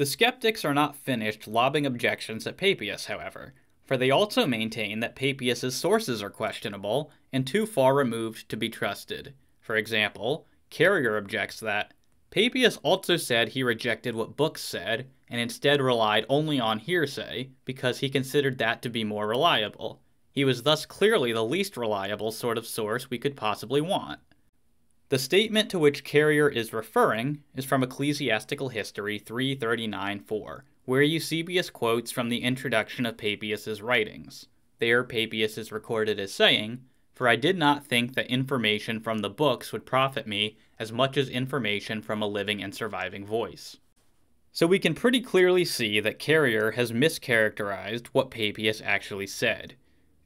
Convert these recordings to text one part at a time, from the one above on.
The skeptics are not finished lobbing objections at Papias, however, for they also maintain that Papias's sources are questionable and too far removed to be trusted. For example, Carrier objects that Papias also said he rejected what books said and instead relied only on hearsay because he considered that to be more reliable. He was thus clearly the least reliable sort of source we could possibly want. The statement to which Carrier is referring is from Ecclesiastical History 339.4, where Eusebius quotes from the introduction of Papias's writings. There, Papias is recorded as saying, For I did not think that information from the books would profit me as much as information from a living and surviving voice. So we can pretty clearly see that Carrier has mischaracterized what Papias actually said.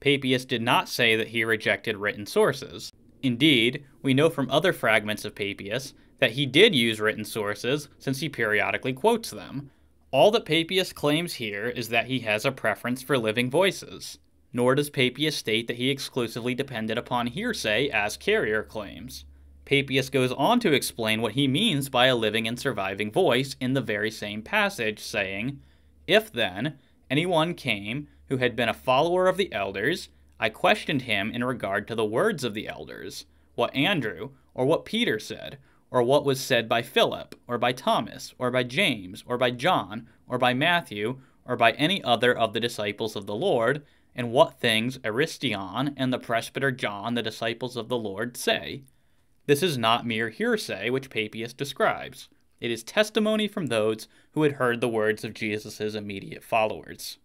Papias did not say that he rejected written sources. Indeed, we know from other fragments of Papias that he did use written sources since he periodically quotes them. All that Papias claims here is that he has a preference for living voices. Nor does Papias state that he exclusively depended upon hearsay, as Carrier claims. Papias goes on to explain what he means by a living and surviving voice in the very same passage, saying, If then anyone came who had been a follower of the elders I questioned him in regard to the words of the elders, what Andrew or what Peter said, or what was said by Philip, or by Thomas, or by James, or by John, or by Matthew, or by any other of the disciples of the Lord, and what things Aristion and the presbyter John, the disciples of the Lord, say. This is not mere hearsay which Papias describes. It is testimony from those who had heard the words of Jesus' immediate followers.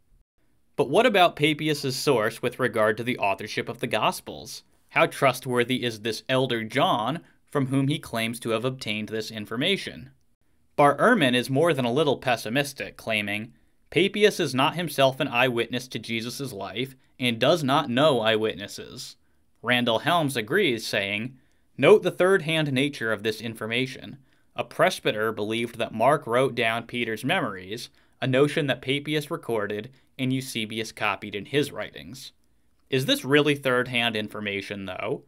But what about Papias' source with regard to the authorship of the Gospels? How trustworthy is this elder John from whom he claims to have obtained this information? Bart Ehrman is more than a little pessimistic, claiming, Papias is not himself an eyewitness to Jesus' life and does not know eyewitnesses. Randel Helms agrees, saying, Note the third hand nature of this information. A presbyter believed that Mark wrote down Peter's memories, a notion that Papias recorded and Eusebius copied in his writings. Is this really third hand information, though?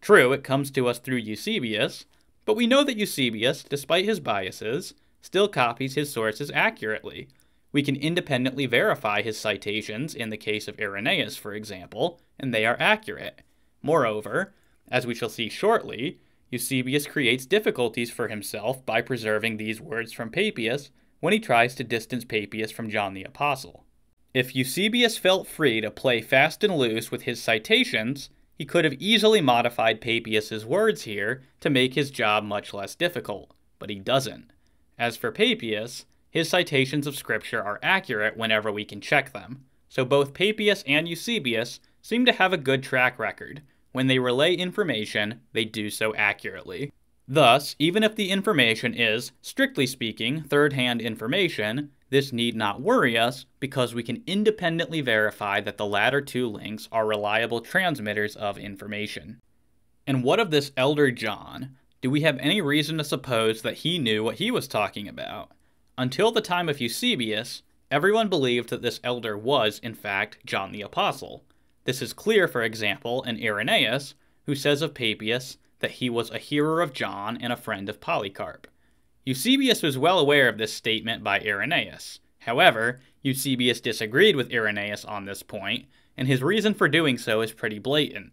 True, it comes to us through Eusebius, but we know that Eusebius, despite his biases, still copies his sources accurately. We can independently verify his citations in the case of Irenaeus, for example, and they are accurate. Moreover, as we shall see shortly, Eusebius creates difficulties for himself by preserving these words from Papias when he tries to distance Papias from John the Apostle. If Eusebius felt free to play fast and loose with his citations, he could have easily modified Papias's words here to make his job much less difficult, but he doesn't. As for Papias, his citations of scripture are accurate whenever we can check them, so both Papias and Eusebius seem to have a good track record. When they relay information, they do so accurately. Thus, even if the information is, strictly speaking, third hand information, this need not worry us because we can independently verify that the latter two links are reliable transmitters of information. And what of this elder John? Do we have any reason to suppose that he knew what he was talking about? Until the time of Eusebius, everyone believed that this elder was, in fact, John the Apostle. This is clear, for example, in Irenaeus, who says of Papias that he was a hearer of John and a friend of Polycarp. Eusebius was well aware of this statement by Irenaeus. However, Eusebius disagreed with Irenaeus on this point, and his reason for doing so is pretty blatant.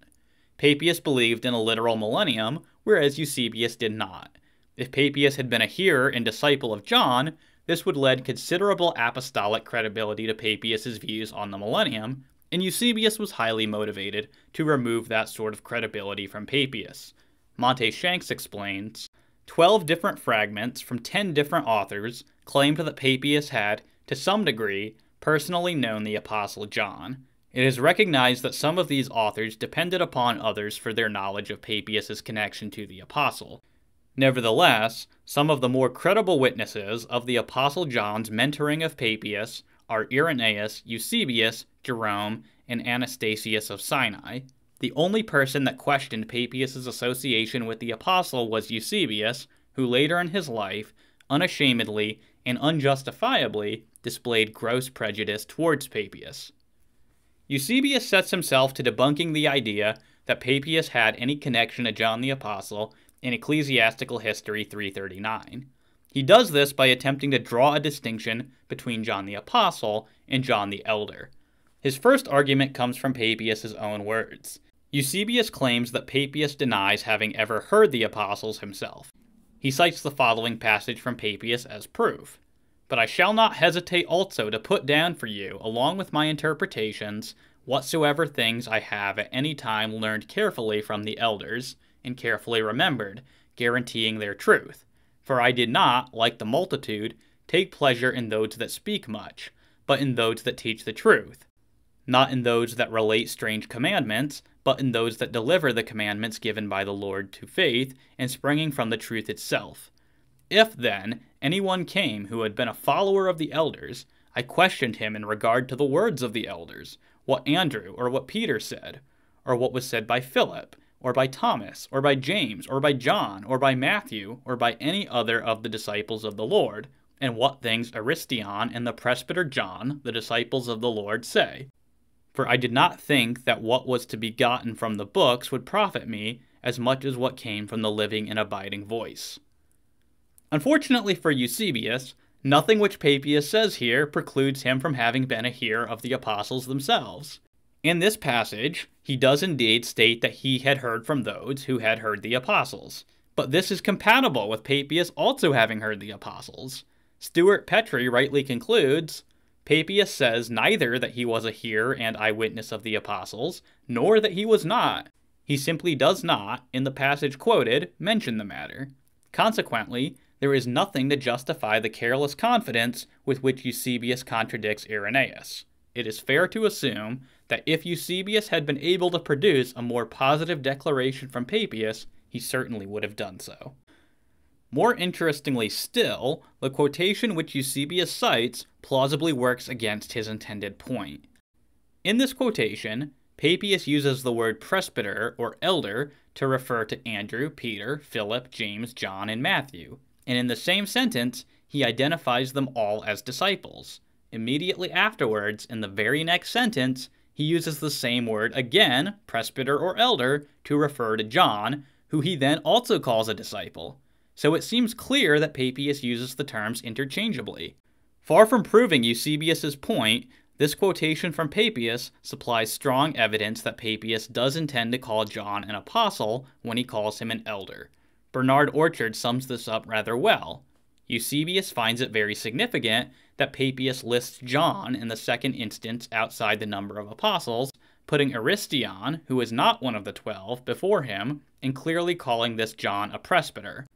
Papias believed in a literal millennium, whereas Eusebius did not. If Papias had been a hearer and disciple of John, this would lend considerable apostolic credibility to Papias's views on the millennium, and Eusebius was highly motivated to remove that sort of credibility from Papias. Monte Shanks explains 12 different fragments from 10 different authors claimed that Papias had, to some degree, personally known the Apostle John. It is recognized that some of these authors depended upon others for their knowledge of Papias's connection to the Apostle. Nevertheless, some of the more credible witnesses of the Apostle John's mentoring of Papias are Irenaeus, Eusebius, Jerome, and Anastasius of Sinai. The only person that questioned Papias' association with the apostle was Eusebius, who later in his life, unashamedly and unjustifiably, displayed gross prejudice towards Papias. Eusebius sets himself to debunking the idea that Papias had any connection to John the Apostle in Ecclesiastical History 339. He does this by attempting to draw a distinction between John the Apostle and John the Elder. His first argument comes from Papias' own words. Eusebius claims that Papias denies having ever heard the apostles himself. He cites the following passage from Papias as proof. But I shall not hesitate also to put down for you, along with my interpretations, whatsoever things I have at any time learned carefully from the elders, and carefully remembered, guaranteeing their truth. For I did not, like the multitude, take pleasure in those that speak much, but in those that teach the truth. Not in those that relate strange commandments, but in those that deliver the commandments given by the Lord to faith, and springing from the truth itself if, then, anyone came who had been a follower of the elders, I questioned him in regard to the words of the elders, what Andrew or what Peter said, or what was said by Philip, or by Thomas, or by James, or by John, or by Matthew, or by any other of the disciples of the Lord, and what things Aristion and the presbyter John, the disciples of the Lord, say. For I did not think that what was to be gotten from the books would profit me as much as what came from the living and abiding voice. Unfortunately for Eusebius, nothing which Papias says here precludes him from having been a hearer of the apostles themselves. In this passage, he does indeed state that he had heard from those who had heard the apostles, but this is compatible with Papias also having heard the apostles. Stewart Petrie rightly concludes Papias says neither that he was a hearer and eyewitness of the apostles, nor that he was not. He simply does not, in the passage quoted, mention the matter. Consequently, there is nothing to justify the careless confidence with which Eusebius contradicts Irenaeus. It is fair to assume that if Eusebius had been able to produce a more positive declaration from Papias, he certainly would have done so. More interestingly still, the quotation which Eusebius cites plausibly works against his intended point. In this quotation, Papias uses the word presbyter or elder to refer to Andrew, Peter, Philip, James, John, and Matthew, and in the same sentence, he identifies them all as disciples. Immediately afterwards, in the very next sentence, he uses the same word again, presbyter or elder, to refer to John, who he then also calls a disciple. So it seems clear that Papias uses the terms interchangeably. Far from proving Eusebius's point, this quotation from Papias supplies strong evidence that Papias does intend to call John an apostle when he calls him an elder. Bernard Orchard sums this up rather well. Eusebius finds it very significant that Papias lists John in the second instance outside the number of apostles, putting Aristion, who is not one of the twelve, before him, and clearly calling this John a presbyter.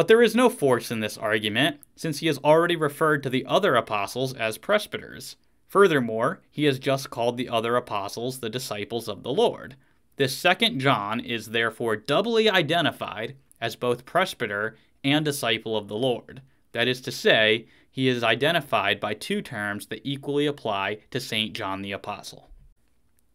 But there is no force in this argument, since he has already referred to the other apostles as presbyters. Furthermore, he has just called the other apostles the disciples of the Lord. This second John is therefore doubly identified as both presbyter and disciple of the Lord. That is to say, he is identified by two terms that equally apply to St. John the Apostle.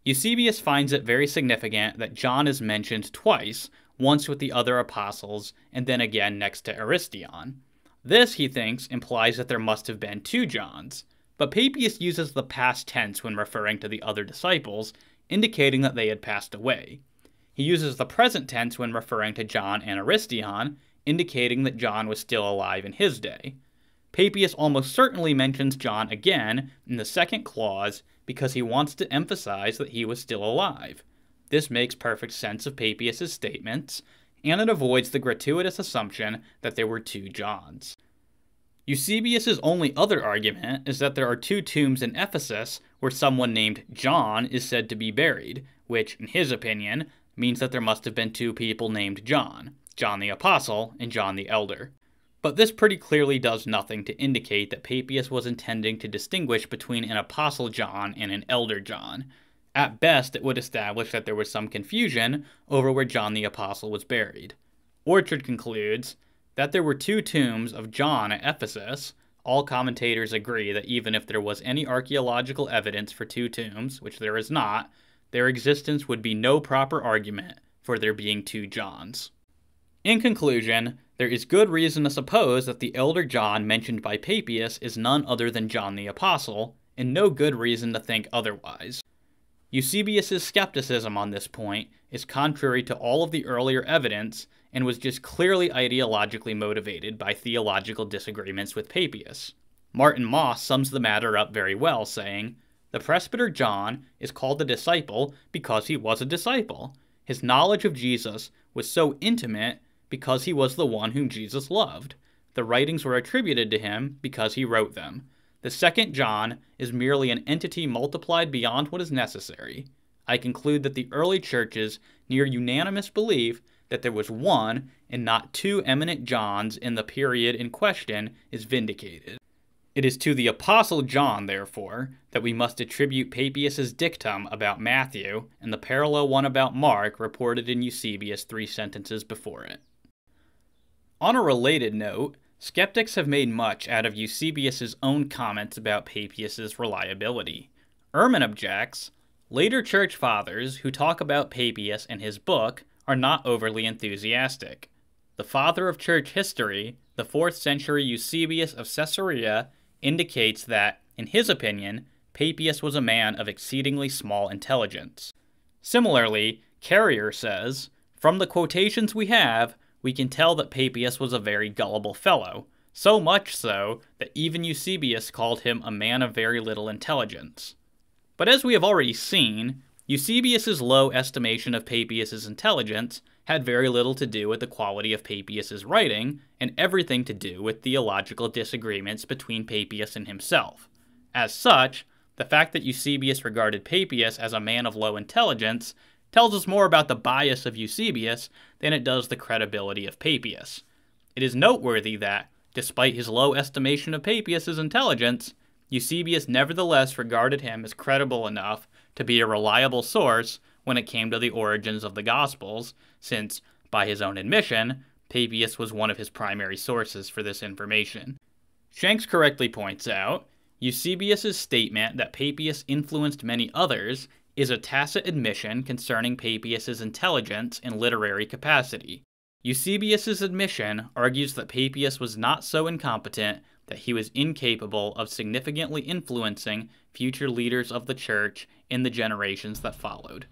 Eusebius finds it very significant that John is mentioned twice, once with the other apostles, and then again next to Aristion. This, he thinks, implies that there must have been two Johns, but Papias uses the past tense when referring to the other disciples, indicating that they had passed away. He uses the present tense when referring to John and Aristion, indicating that John was still alive in his day. Papias almost certainly mentions John again in the second clause because he wants to emphasize that he was still alive. This makes perfect sense of Papias' statements, and it avoids the gratuitous assumption that there were two Johns. Eusebius' only other argument is that there are two tombs in Ephesus where someone named John is said to be buried, which, in his opinion, means that there must have been two people named John John the Apostle and John the Elder. But this pretty clearly does nothing to indicate that Papias was intending to distinguish between an Apostle John and an Elder John. At best, it would establish that there was some confusion over where John the Apostle was buried. Orchard concludes that there were two tombs of John at Ephesus. All commentators agree that even if there was any archaeological evidence for two tombs, which there is not, their existence would be no proper argument for there being two Johns. In conclusion, there is good reason to suppose that the elder John mentioned by Papias is none other than John the Apostle, and no good reason to think otherwise. Eusebius's skepticism on this point is contrary to all of the earlier evidence, and was just clearly ideologically motivated by theological disagreements with Papias. Martin Mosse sums the matter up very well, saying, The presbyter John is called a disciple because he was a disciple. His knowledge of Jesus was so intimate because he was the one whom Jesus loved. The writings were attributed to him because he wrote them. The second John is merely an entity multiplied beyond what is necessary. I conclude that the early churches near unanimous belief that there was one and not two eminent Johns in the period in question is vindicated. It is to the Apostle John, therefore, that we must attribute Papias's dictum about Matthew and the parallel one about Mark reported in Eusebius three sentences before it. On a related note, Skeptics have made much out of Eusebius's own comments about Papias's reliability. Ehrman objects, later church fathers who talk about Papias and his book are not overly enthusiastic. The father of church history, the 4th century Eusebius of Caesarea, indicates that, in his opinion, Papias was a man of exceedingly small intelligence. Similarly, Carrier says, From the quotations we have, we can tell that Papias was a very gullible fellow, so much so that even Eusebius called him a man of very little intelligence. But as we have already seen, Eusebius's low estimation of Papias's intelligence had very little to do with the quality of Papias's writing and everything to do with theological disagreements between Papias and himself. As such, the fact that Eusebius regarded Papias as a man of low intelligence tells us more about the bias of Eusebius than it does the credibility of Papias. It is noteworthy that, despite his low estimation of Papias's intelligence, Eusebius nevertheless regarded him as credible enough to be a reliable source when it came to the origins of the Gospels, since, by his own admission, Papias was one of his primary sources for this information. Shanks correctly points out Eusebius's statement that Papias influenced many others is a tacit admission concerning Papias's intelligence and literary capacity. Eusebius's admission argues that Papias was not so incompetent that he was incapable of significantly influencing future leaders of the church in the generations that followed.